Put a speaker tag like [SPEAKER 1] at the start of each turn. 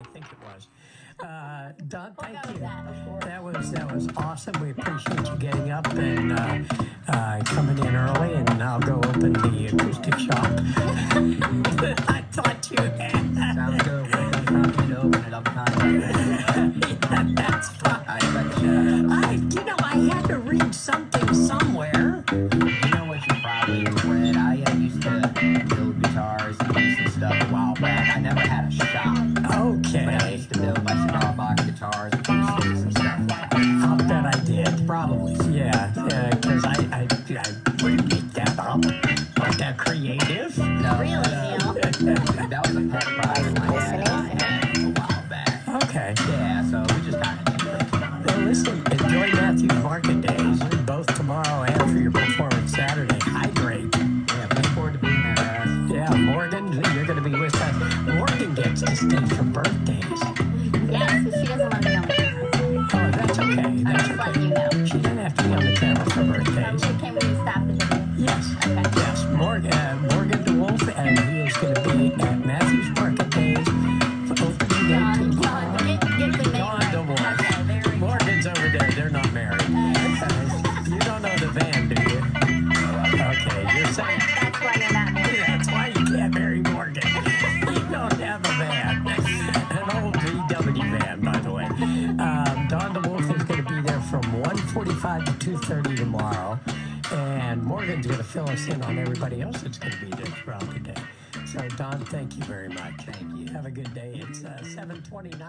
[SPEAKER 1] I think it was. Uh, Don, thank
[SPEAKER 2] that was
[SPEAKER 1] you.
[SPEAKER 2] that, of course.
[SPEAKER 1] That was that was awesome. We appreciate you getting up and uh, uh, coming in early, and I'll go open the acoustic shop. I thought you had.
[SPEAKER 3] Sounds good. We're gonna come in, open it up time.
[SPEAKER 1] That's fine.
[SPEAKER 3] I you.
[SPEAKER 1] Know, I had to read something somewhere.
[SPEAKER 3] You know what you probably read? I uh, used to build guitars and decent stuff a while back. I never had a shop, but I used to build my Starbucks guitars, acoustics, and stuff like that.
[SPEAKER 1] I'll bet I did.
[SPEAKER 3] Probably.
[SPEAKER 1] Yeah, Yeah. because I, I, I wouldn't make that up. Not that creative.
[SPEAKER 3] No,
[SPEAKER 2] Really,
[SPEAKER 3] uh,
[SPEAKER 2] Neil?
[SPEAKER 3] that was a pet project I had, I had a while back.
[SPEAKER 1] Okay.
[SPEAKER 3] Yeah, so we just kind of.
[SPEAKER 1] Well, listen, enjoy Matthew's Market Days, both tomorrow and for your performance Saturday. Hydrate.
[SPEAKER 3] Yeah, looking forward to being there.
[SPEAKER 1] Yeah, Morgan, you're going to be with us. Gets to stay for birthdays.
[SPEAKER 2] Yes, but she doesn't want to be on the camera.
[SPEAKER 1] Oh, that's okay.
[SPEAKER 2] I'm
[SPEAKER 1] That's
[SPEAKER 2] just
[SPEAKER 1] okay.
[SPEAKER 2] you know.
[SPEAKER 1] She doesn't have to be on the camera for birthdays.
[SPEAKER 2] Can we stop the video?
[SPEAKER 1] Yes.
[SPEAKER 2] Okay.
[SPEAKER 1] Yes. Morgan, uh, Morgan DeWolf, and he is going to be at Matthew's Market 2.45 to 2.30 tomorrow, and Morgan's going to fill us in on everybody else that's going to be there throughout the day. So, Don, thank you very much.
[SPEAKER 3] Thank you.
[SPEAKER 1] Have a good day. It's uh, 729.